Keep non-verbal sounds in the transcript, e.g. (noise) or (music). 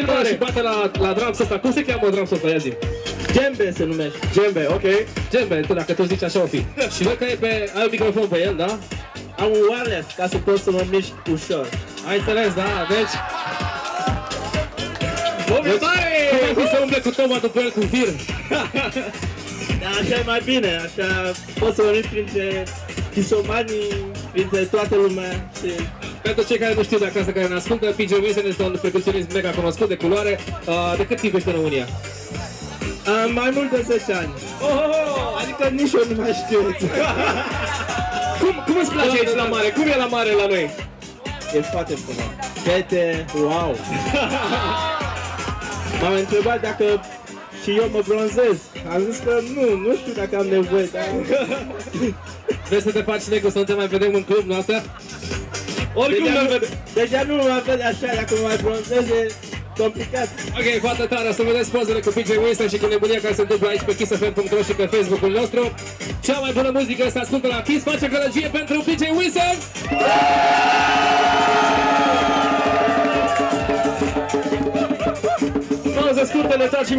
Filmare și bate la, la drums ăsta. Cum se cheamă drums ăsta? Ia zi. Gembe se numește. Gembe, ok. Gembe, tu, dacă tu zici așa o fi. și văd că e pe, ai un microfon pe el, da? Am un wireless ca să pot să mă mișc ușor. Ai înțeles, da? Deci... O Deci, mare! cum ar fi să umble cu tomatul pe el cu fir? (laughs) Dar așa e mai bine, așa pot să mă mișc printre pisomanii, printre toată lumea și... Pentru cei care nu știu de acasă care ne ascultă, PJ Wilson este un percusionist mega cunoscut de culoare. Uh, de cât timp ești în România? Am mai mult de 10 ani. Oh! Adică nici eu nu mai știu. (laughs) Cum, cum îți place aici la mare? Cum e la mare la noi? E foarte frumos. Fete, wow! (laughs) M-am întrebat dacă și eu mă bronzez. Am zis că nu, nu știu dacă am nevoie, dar... (laughs) Vrei să te faci negru să nu te mai vedem în club noastră? Oricum Deja ne nu, vede. deja nu mă vede așa, dacă mă mai bronzez e complicat. Ok, foarte tare, o să vedeți pozele cu PJ Wilson și cu nebunia care se întâmplă aici pe kissfm.ro și pe Facebook-ul nostru. Cea mai bună muzică se ascultă la Kiss, face gălăgie pentru PJ Wilson! Pauză scurtă, ne tragem